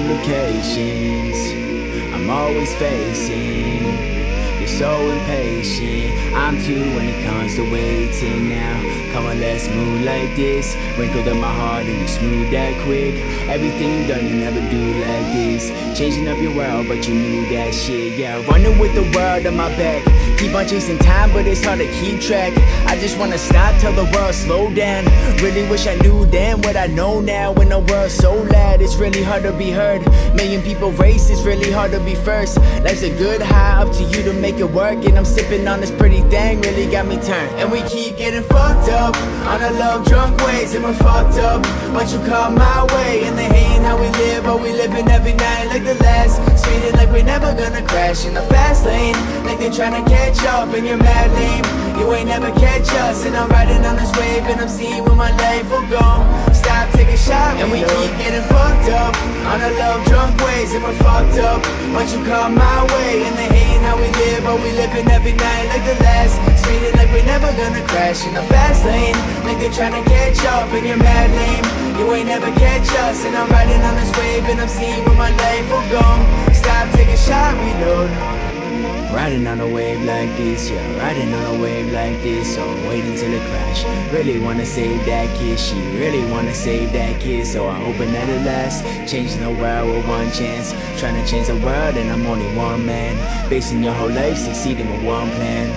complications I'm always facing so impatient. I'm too when it comes to waiting now. Come on, let's move like this. Wrinkled up my heart and you smooth that quick. Everything you done, you never do like this. Changing up your world, but you knew that shit. Yeah, running with the world on my back. Keep on chasing time, but it's hard to keep track. I just wanna stop, tell the world slow down. Really wish I knew then what I know now. When the world's so loud, it's really hard to be heard. Million people race, it's really hard to be first. Life's a good high, up to you to make it work And I'm sipping on this pretty thing, really got me turned. And we keep getting fucked up On a love drunk ways and we're fucked up. But you come my way and they hating how we live But we living every night like the last. Speeding like we're never gonna crash in the fast lane. Like they trying to catch up and you're mad lame You ain't never catch us and I'm riding on this wave And I'm seeing where my life will go And we keep getting fucked up. On a love drunk ways and we're fucked up. But you come my way and they hating how we live But we living every night like the last. Speeding like we're never gonna crash in the fast lane. Like they're trying to catch up and you're mad lame. You ain't never catch us and I'm riding on this wave And I'm seeing where my life will go. Stop, take a shot, reload Riding on a wave like this, yeah Riding on a wave like this, so I'm waiting till it crash. Really wanna save that kiss, she really wanna save that kiss, So I'm hoping that it lasts Changing the world with one chance Trying to change the world and I'm only one man. Basing your whole life, succeeding with one plan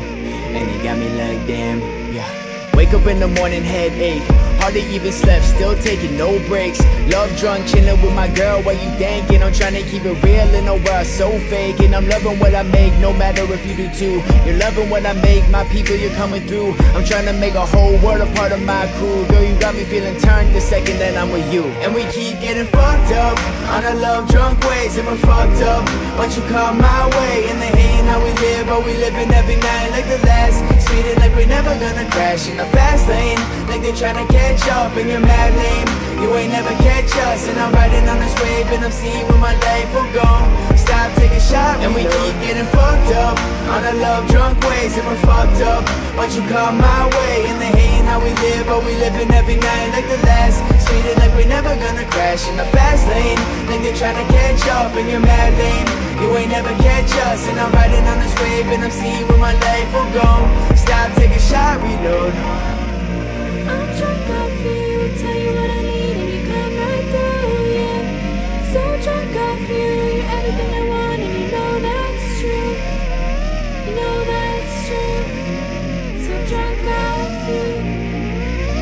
And it got me like damn, yeah Wake up in the morning, headache. Hardly even slept, still taking no breaks. Love drunk, chilling with my girl while you thinking I'm trying to keep it real in a world so fake. And I'm loving what I make, no matter if you do too. You're loving what I make, my people, you're coming through. I'm trying to make a whole world a part of my crew. Girl, you got me feeling turned the second that I'm with you. And we keep getting fucked up. On a love drunk ways and we're fucked up. But you come my way and they hating how we live. But we living every night like the last Speeding like we're never gonna crash in the fast lane. Like they're trying to catch up in you're mad lame You ain't never catch us and I'm riding on this wave And I'm seeing where my life will go. Stop, take a shot, and we keep getting fucked up. On a love drunk ways and we're fucked up. But you come my way and they hating how we live But we living every night like the last. Speeding like we're never gonna crash in the fast lane. Like they're trying to catch up in you're mad lame You ain't never catch us and I'm riding on this wave And I'm seeing where my life will go Take a shot, reload I'm drunk off you, tell you what I need and you come right through, yeah. So drunk off you, you're everything I want and you know that's true. You know that's true. So drunk off you,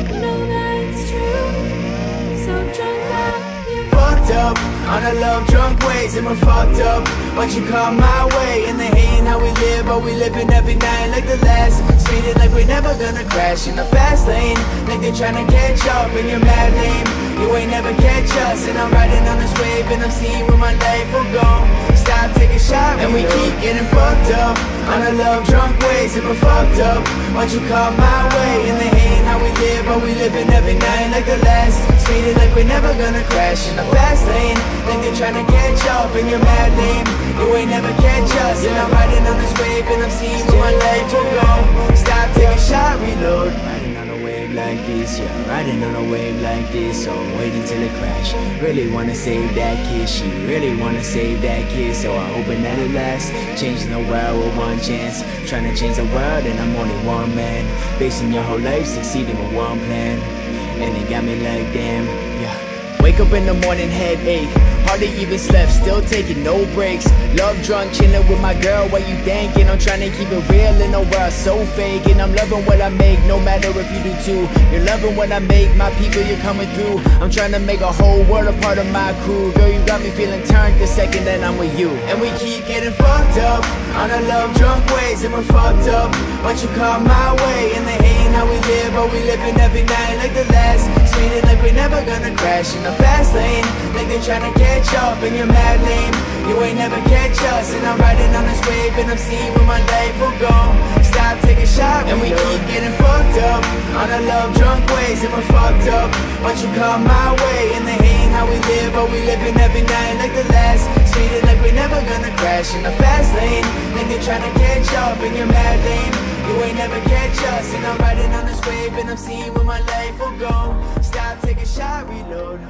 you know that's true. So drunk off you. fucked up On a love drunk ways and we're fucked up But you come my way and they hating how we live But we living every night like the last Like we're never gonna crash in the fast lane. Like they're trying to catch up in you're mad name You ain't never catch us and I'm riding on this wave And I'm seeing where my life will go. Stop, take a shot, and we keep getting fucked up. On a love drunk ways and we're fucked up. But you come my way live But we living every night like the last. Speeding like we're never gonna crash in the fast lane. Like they're trying to catch up in you're mad lame. You ain't never catch us and I'm riding on this wave And I'm seeing where my life will go. Stop, take a shot, reload wave like this, yeah. Riding on a wave like this, so I'm waiting till it crash. Really wanna save that kid, she really wanna save that kid So I'm hoping that it lasts. Changing the world with one chance Trying to change the world and I'm only one man. Basing your whole life, succeeding with one plan. And it got me like damn, yeah. Wake up in the morning, headache Hardly even slept, still taking no breaks. Love drunk, chilling with my girl while you thinking. I'm trying to keep it real in a world so fake. And I'm loving what I make, no matter if you do too. You're loving what I make, my people, you're coming through. I'm trying to make a whole world a part of my crew. Girl, you got me feeling turned the second that I'm with you. And we keep getting fucked up On a love drunk ways. And we're fucked up But you come my way. And they hating how we live But we living every night like the last. Speeding like we're never gonna crash in the fast lane. Like they're trying to catch up and you're mad lame You ain't never catch us and I'm riding on this wave And I'm seeing where my life will go. Stop, take a shot, and we keep getting fucked up. On a love drunk ways and we're fucked up. But you come my way and they hating how we live But we living every night like the last. Speeding like we're never gonna crash in the fast lane. Like they're trying to catch up and you're mad lame You ain't never and I'm riding on this wave And I'm seeing where my life will go. Stop, take a shot, reload